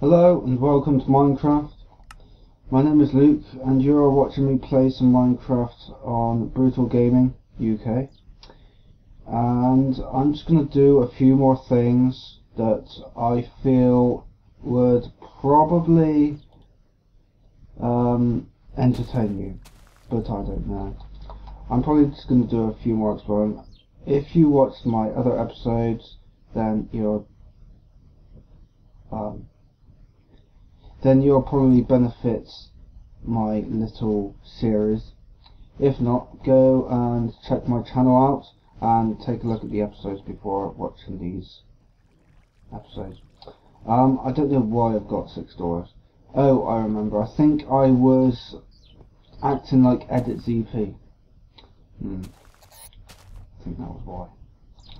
Hello and welcome to Minecraft. My name is Luke and you're watching me play some Minecraft on Brutal Gaming UK. And I'm just going to do a few more things that I feel would probably um, entertain you, but I don't know. I'm probably just going to do a few more experiments. If you watched my other episodes, then you're um, then you'll probably benefit my little series. If not, go and check my channel out and take a look at the episodes before watching these episodes. Um, I don't know why I've got six doors. Oh, I remember. I think I was acting like Edit ZP. Hmm. I think that was why.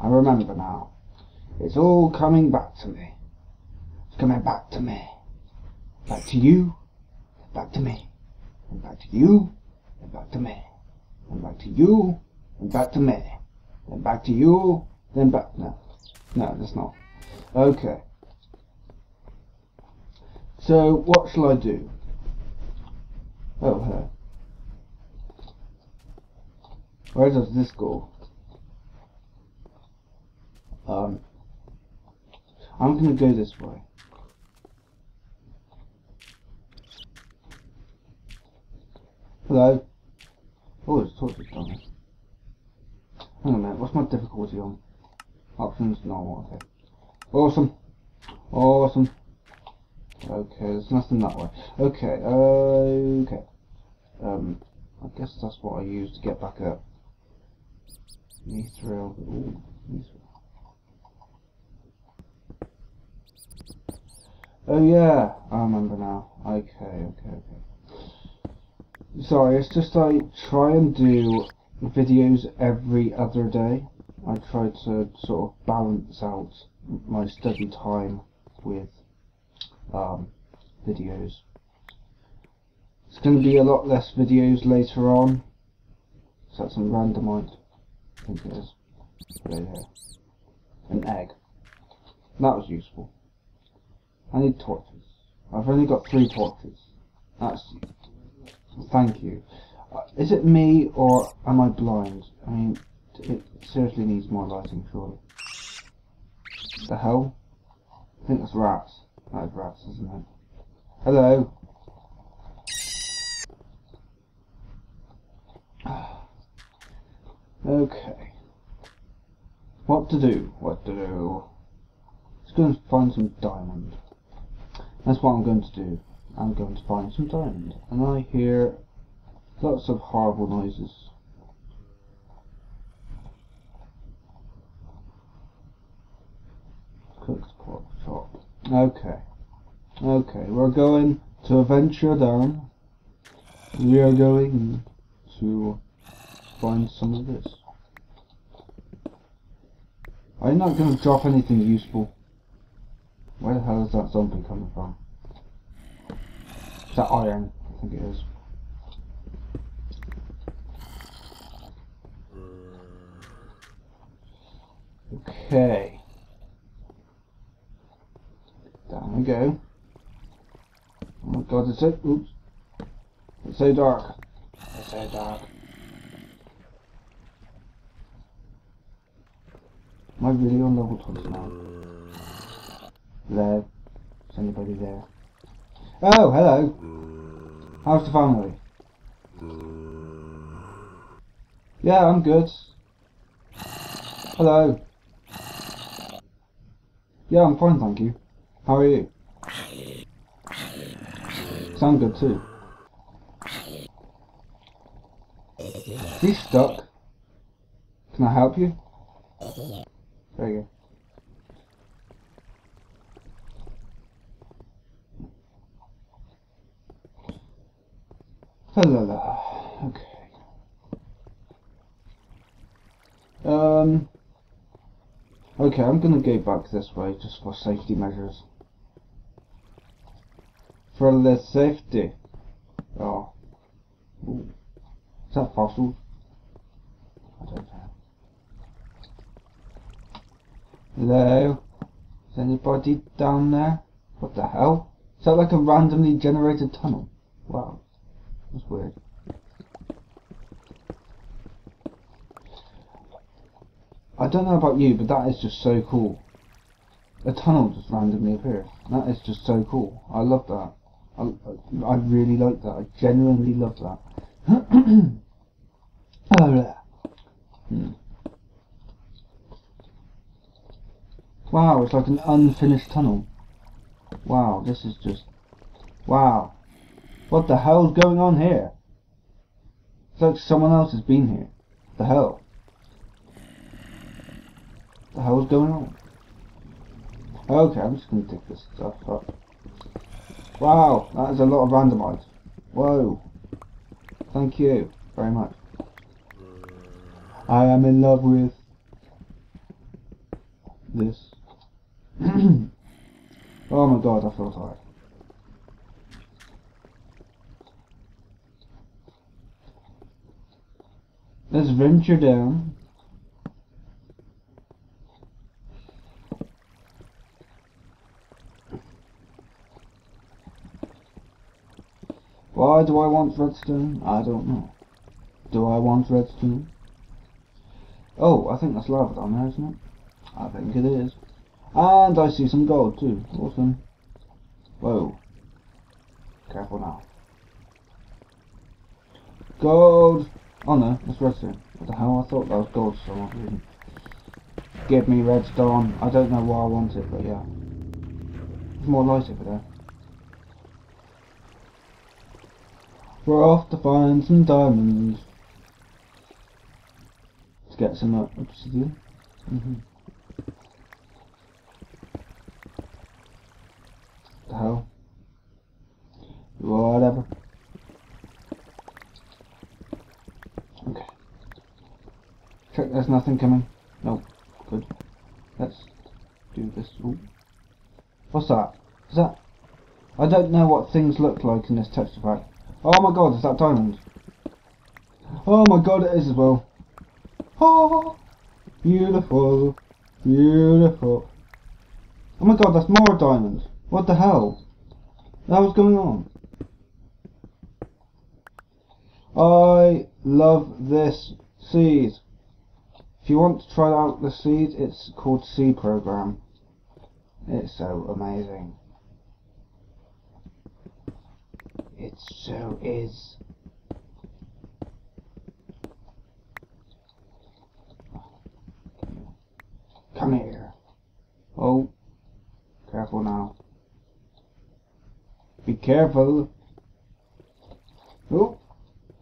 I remember now. It's all coming back to me. It's coming back to me. Back to you. Back to me. And back to you. And back to me. And back to you. And back to me. Then back to you. Then back. No. No, that's not. Okay. So, what shall I do? Oh, hello. Where does this go? Um, I'm gonna go this way. Hello? Oh, there's torches down there. Hang on a minute, what's my difficulty on? Options, normal, okay. Awesome. Awesome. Okay, there's nothing that way. Okay, uh, okay. Um, I guess that's what I use to get back up. Mithril. Ooh, mithril. Oh yeah, I remember now. Okay, okay, okay. Sorry, it's just I try and do videos every other day. I try to sort of balance out my study time with um, videos. It's going to be a lot less videos later on. Is that some randomite? I think it is. Right here. An egg. That was useful. I need torches. I've only got three torches. That's... Thank you. Uh, is it me or am I blind? I mean, it seriously needs more lighting, surely. The hell? I think that's rats. That is rats, isn't it? Hello? Okay. What to do? What to do? Let's go and find some diamond. That's what I'm going to do. I'm going to find some diamond. And I hear lots of horrible noises. Cooked pork chop. Okay. Okay, we're going to venture down. We are going to find some of this. I'm not going to drop anything useful. Where the hell is that zombie coming from? Is that iron? I think it is. Okay. Down we go. Oh my god, it's so oops. It's so dark. It's so dark. Am I really on level 20 now? Hello? Is anybody there? Oh, hello! How's the family? Yeah, I'm good. Hello. Yeah, I'm fine, thank you. How are you? Sound good too. He's stuck. Can I help you? There you go. La la. Okay. Um. Okay, I'm gonna go back this way just for safety measures. For the safety. Oh. Ooh. Is that fossils? I don't know. Hello? Is anybody down there? What the hell? Is that like a randomly generated tunnel? Wow. That's weird. I don't know about you, but that is just so cool. A tunnel just randomly appears. That is just so cool. I love that. I, I really like that. I genuinely love that. oh, yeah. Hmm. Wow, it's like an unfinished tunnel. Wow, this is just... Wow. What the hell's going on here? It's like someone else has been here. The hell? The hell's going on? Okay, I'm just gonna dig this stuff up. Wow, that is a lot of randomite. Whoa. Thank you very much. I am in love with this. oh my god, I feel tired. Let's venture down. Why do I want redstone? I don't know. Do I want redstone? Oh, I think that's lava down there, isn't it? I think it is. And I see some gold too. Awesome. Whoa. Careful now. Gold! Oh no, that's redstone. What the hell? I thought that was gold for some reason. Give me redstone. I don't know why I want it, but yeah. There's more light over there. We're off to find some diamonds. To get some uh, obsidian. Mm -hmm. The hell? Whatever. Okay. Check there's nothing coming. No. Good. Let's do this. Ooh. What's that? Is that... I don't know what things look like in this texture pack. Oh my god, is that diamond? Oh my god, it is as well. Oh, beautiful, beautiful. Oh my god, that's more diamonds. What the hell? That was going on. I love this seed. If you want to try out the seed, it's called Seed Program. It's so amazing. It so is. Come here. Oh, careful now. Be careful. Oh.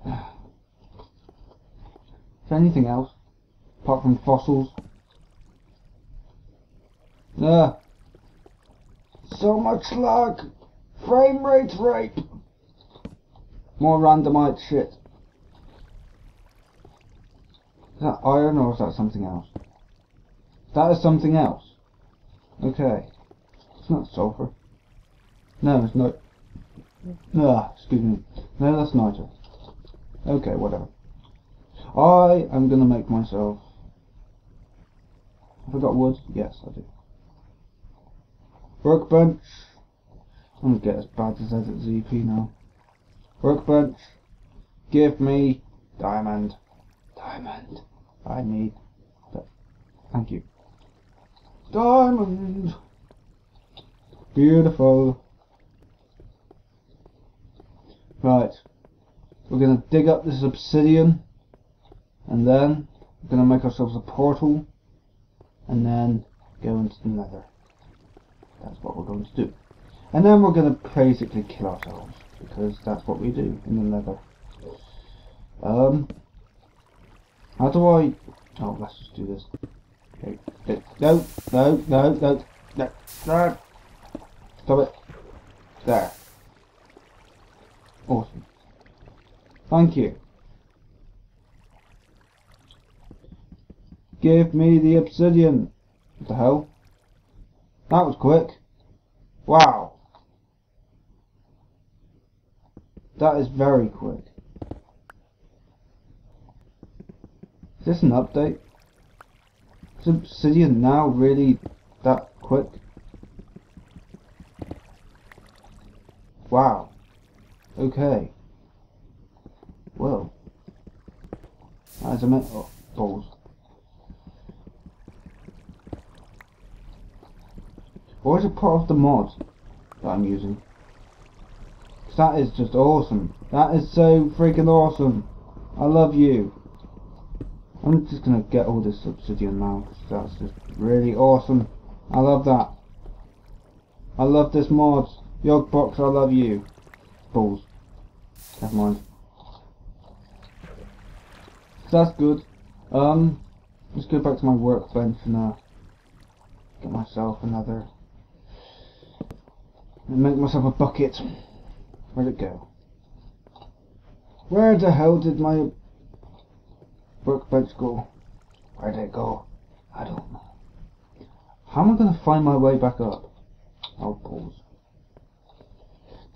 Is anything else? Apart from fossils? Ah. So much lag! Frame rate rape! More randomite shit. Is that iron or is that something else? That is something else. Okay. It's not sulfur. No, it's not. Ah, excuse me. No, that's nitre. Okay, whatever. I am gonna make myself. Have I got wood? Yes, I do. Workbench. I'm gonna get as bad as Edit ZP now. Workbench, give me diamond. Diamond. I need. Thank you. Diamond. Beautiful. Right. We're to dig up this obsidian. And then we're to make ourselves a portal. And then go into the nether. That's what we're going to do. And then we're going to basically kill ourselves because that's what we do in the nether. Um, how do I? Oh, let's just do this. Okay. No, no, no, no, no, no. Stop it. There. Awesome. Thank you. Give me the obsidian. What the hell? That was quick. Wow. That is very quick. Is this an update? Is Obsidian now really that quick? Wow. Okay. Well. As a minute. Oh, balls. Or a part of the mod that I'm using? 'Cause that is just awesome. That is so freaking awesome. I love you. I'm just gonna get all this obsidian now, 'cause that's just really awesome. I love that. I love this mod. Yogbox, I love you. Balls. Never mind. So that's good. Um, let's go back to my workbench and uh, get myself another. And make myself a bucket. Where'd it go? Where the hell did my workbench go? Where'd it go? I don't know. How am I going to find my way back up? I'll pause.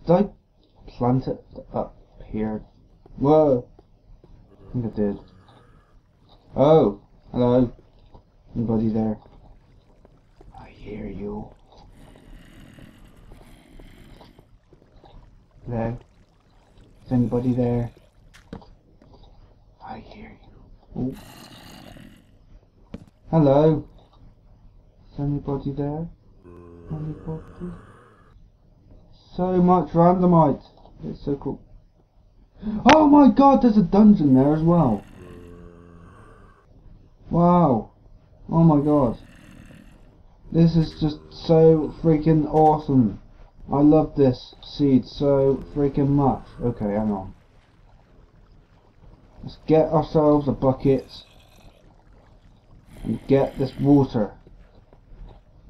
Did I plant it up here? Whoa! I think I did. Oh! Hello? Anybody there? I hear you. Hello? Is anybody there? I hear you. Oh. Hello? Is anybody there? Anybody? So much randomite. It's so cool. Oh my god, there's a dungeon there as well. Wow. Oh my god. This is just so freaking awesome. I love this seed so freaking much. Okay, hang on. Let's get ourselves a bucket and get this water.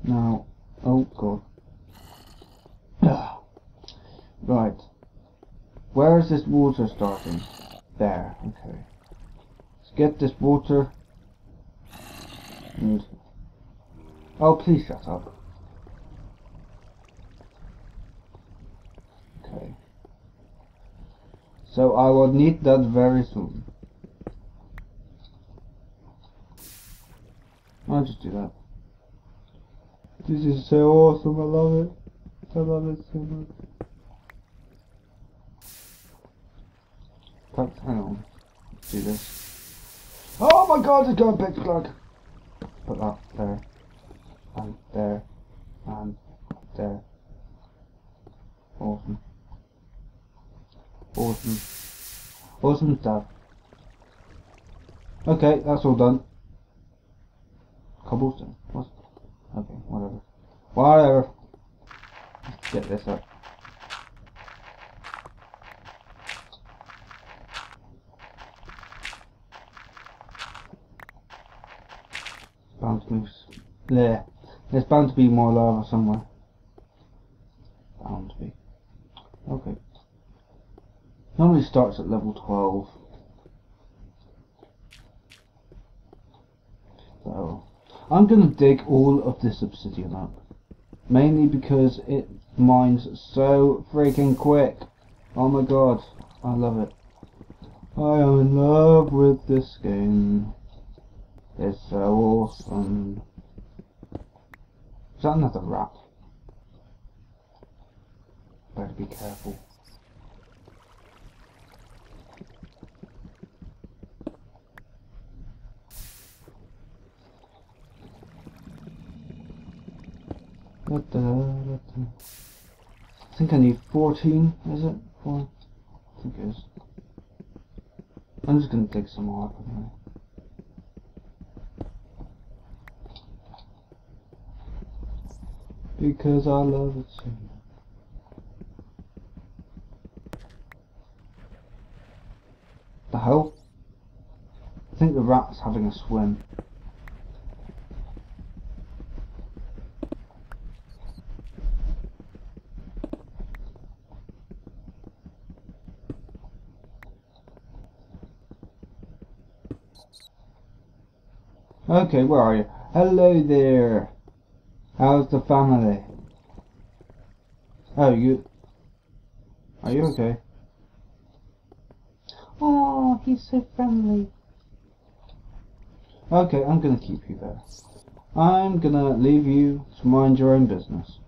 Now, oh god. right. Where is this water starting? There, okay. Let's get this water and Oh please shut up. Okay. So I will need that very soon. I'll just do that. This is so awesome, I love it. I love it so much. But, hang on. Do this. Oh my god, it's going pitch black! Put that there. And there. And there. Awesome. Awesome. Awesome stuff. Okay, that's all done. Cobblestone. What's okay, whatever. Whatever. Let's get this up. Bound to. There. There's bound to be more lava somewhere. Bound to be. Okay. Normally starts at level 12. So, I'm going to dig all of this obsidian up. Mainly because it mines so freaking quick. Oh my god, I love it. I am in love with this game. It's so awesome. Is that another rat? Better be careful. What the, the I think I need 14, is it? Four? I think it is. I'm just gonna take some more. Because I love it so much. The hell? I think the rat's having a swim. Okay, where are you? Hello there. How's the family? Oh, you... Are you okay? Oh, he's so friendly. Okay, I'm gonna keep you there. I'm gonna leave you to mind your own business.